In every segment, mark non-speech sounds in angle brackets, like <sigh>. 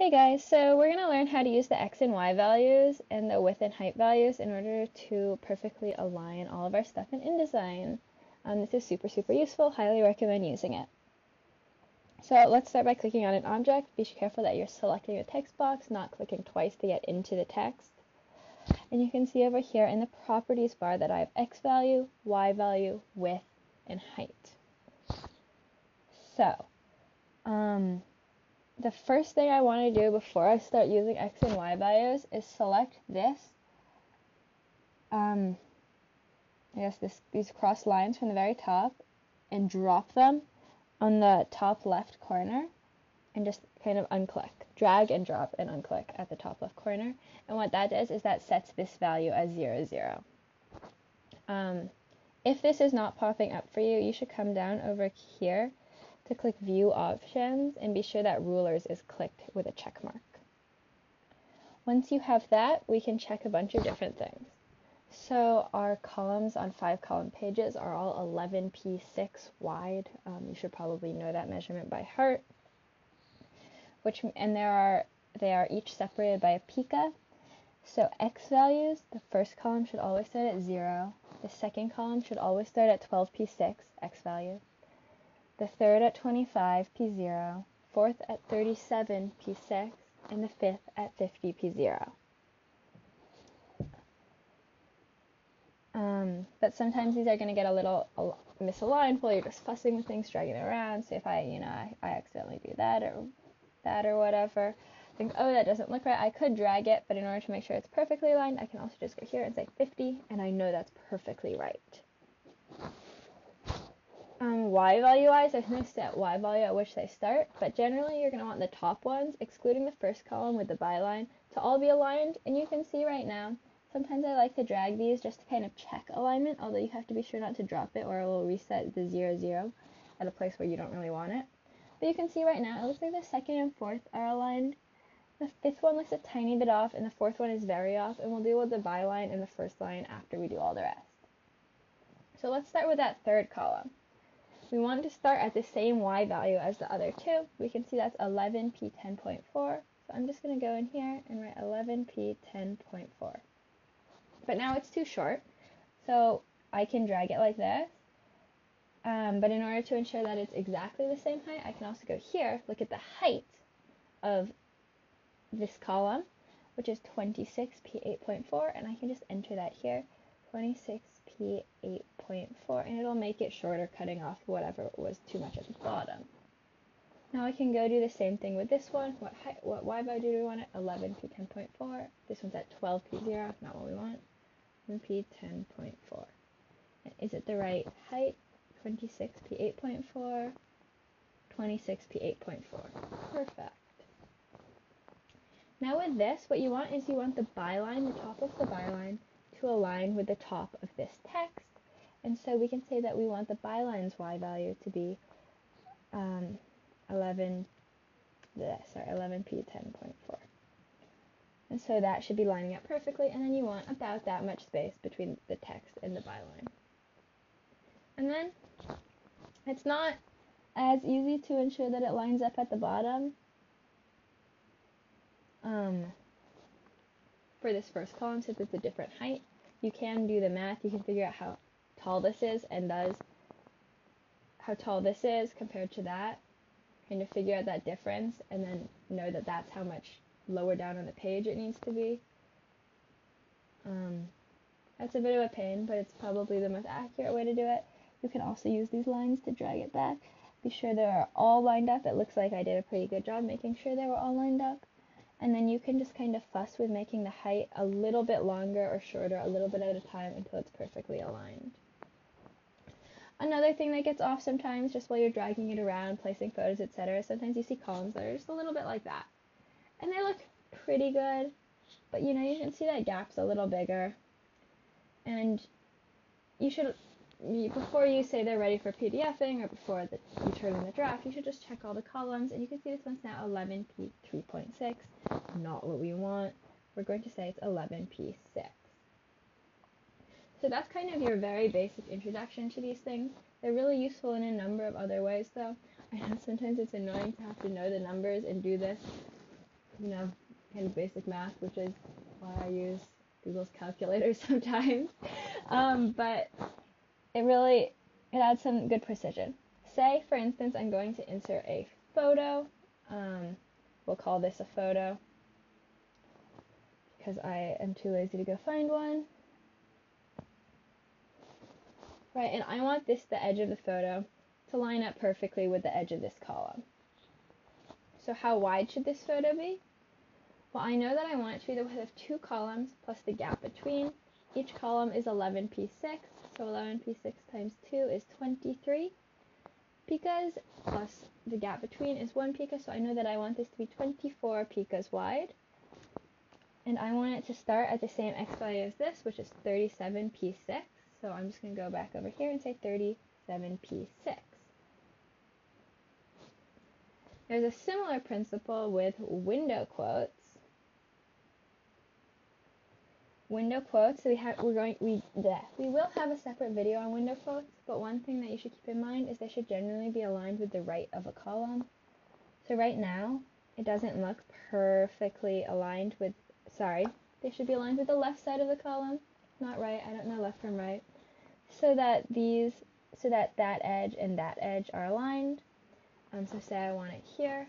Hey guys, so we're going to learn how to use the x and y values and the width and height values in order to perfectly align all of our stuff in InDesign. Um, this is super, super useful. Highly recommend using it. So let's start by clicking on an object. Be careful that you're selecting the text box, not clicking twice to get into the text. And you can see over here in the properties bar that I have x value, y value, width, and height. So, um, the first thing I want to do before I start using X and Y values is select this, um, I guess this, these cross lines from the very top and drop them on the top left corner and just kind of unclick. Drag and drop and unclick at the top left corner. And what that does is that sets this value as 0, 0. Um, if this is not popping up for you, you should come down over here to click View Options and be sure that Rulers is clicked with a check mark. Once you have that, we can check a bunch of different things. So our columns on five column pages are all 11p6 wide. Um, you should probably know that measurement by heart. Which and there are they are each separated by a pica. So x values, the first column should always start at 0. The second column should always start at 12p6, x value the third at 25 P0, fourth at 37 P6, and the fifth at 50 P0. Um, but sometimes these are going to get a little misaligned while you're just fussing with things, dragging it around. So if I, you know, I, I accidentally do that or that or whatever, think, oh, that doesn't look right. I could drag it, but in order to make sure it's perfectly aligned, I can also just go here and say 50, and I know that's perfectly right um, y value wise, there's no set y value at which they start, but generally you're going to want the top ones, excluding the first column with the byline, to all be aligned. And you can see right now, sometimes I like to drag these just to kind of check alignment, although you have to be sure not to drop it or it will reset the 0, 0 at a place where you don't really want it. But you can see right now, it looks like the second and fourth are aligned. The fifth one looks a tiny bit off, and the fourth one is very off, and we'll deal with the byline and the first line after we do all the rest. So let's start with that third column. We want to start at the same y value as the other two. We can see that's 11p10.4. So I'm just going to go in here and write 11p10.4. But now it's too short, so I can drag it like this. Um, but in order to ensure that it's exactly the same height, I can also go here, look at the height of this column, which is 26p8.4, and I can just enter that here, 26 8.4 and it'll make it shorter cutting off whatever was too much at the bottom. Now I can go do the same thing with this one. What height, what y value do we want it? 11 p 10.4. This one's at 12 p 0, not what we want. 1 p 10.4. Is it the right height? 26 p 8.4. 26 p 8.4. Perfect. Now with this, what you want is you want the byline, the top of the byline, to align with the top of this text. And so we can say that we want the byline's y value to be um, 11, sorry, 11p 10.4. And so that should be lining up perfectly, and then you want about that much space between the text and the byline. And then it's not as easy to ensure that it lines up at the bottom. Um, for this first column since it's a different height. You can do the math. You can figure out how tall this is and does how tall this is compared to that. Kind of figure out that difference and then know that that's how much lower down on the page it needs to be. Um, that's a bit of a pain, but it's probably the most accurate way to do it. You can also use these lines to drag it back. Be sure they are all lined up. It looks like I did a pretty good job making sure they were all lined up and then you can just kind of fuss with making the height a little bit longer or shorter a little bit at a time until it's perfectly aligned. Another thing that gets off sometimes just while you're dragging it around, placing photos, etc., sometimes you see columns that are just a little bit like that. And they look pretty good, but you know, you can see that gap's a little bigger. And you should before you say they're ready for PDFing or before the, you turn in the draft, you should just check all the columns. And you can see this one's now 11p 3.6, not what we want. We're going to say it's 11p 6. So that's kind of your very basic introduction to these things. They're really useful in a number of other ways though. I know sometimes it's annoying to have to know the numbers and do this you know, kind of basic math, which is why I use Google's calculator <laughs> sometimes. Um, but it really it adds some good precision. Say, for instance, I'm going to insert a photo. Um, we'll call this a photo because I am too lazy to go find one. Right, and I want this, the edge of the photo, to line up perfectly with the edge of this column. So how wide should this photo be? Well, I know that I want it to be the width of two columns plus the gap between. Each column is 11p6, so 11p6 times 2 is 23 picas plus the gap between is 1 pica, so I know that I want this to be 24 picas wide. And I want it to start at the same x value as this, which is 37p6. So I'm just going to go back over here and say 37p6. There's a similar principle with window quotes. Window quotes, so we have we're going we bleh, we will have a separate video on window quotes, but one thing that you should keep in mind is they should generally be aligned with the right of a column. So right now, it doesn't look perfectly aligned with sorry, they should be aligned with the left side of the column, not right. I don't know left from right. So that these so that that edge and that edge are aligned um, so say I want it here,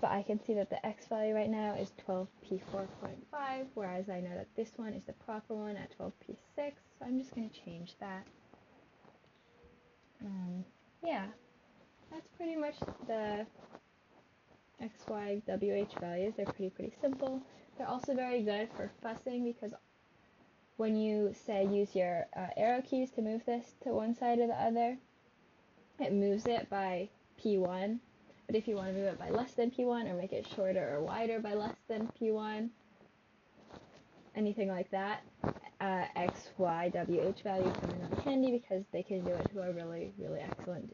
but I can see that the x value right now is 12p4.5, whereas I know that this one is the proper one at 12p6, so I'm just going to change that. Um, yeah, that's pretty much the x, y, wh values. They're pretty, pretty simple. They're also very good for fussing because when you say use your uh, arrow keys to move this to one side or the other, it moves it by P1. But if you want to move it by less than P1 or make it shorter or wider by less than P1, anything like that, uh, X, Y, W, H values come in handy because they can do it to a really, really excellent